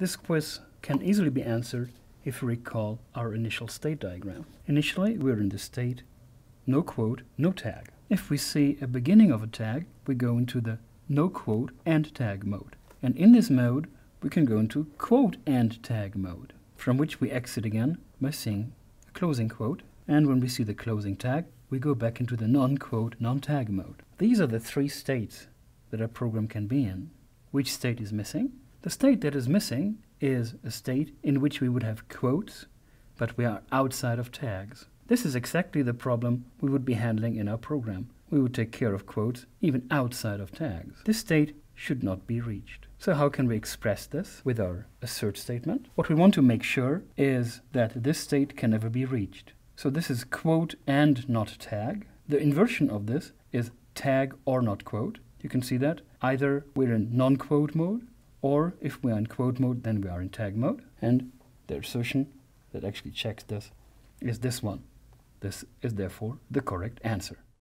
This quiz can easily be answered if we recall our initial state diagram. Initially, we're in the state no quote, no tag. If we see a beginning of a tag, we go into the no quote and tag mode. And in this mode, we can go into quote and tag mode, from which we exit again by seeing a closing quote. And when we see the closing tag, we go back into the non-quote, non-tag mode. These are the three states that a program can be in. Which state is missing? The state that is missing is a state in which we would have quotes, but we are outside of tags. This is exactly the problem we would be handling in our program. We would take care of quotes even outside of tags. This state should not be reached. So how can we express this with our assert statement? What we want to make sure is that this state can never be reached. So this is quote and not tag. The inversion of this is tag or not quote. You can see that either we're in non-quote mode or if we are in quote mode then we are in tag mode and the assertion that actually checks this is this one. This is therefore the correct answer.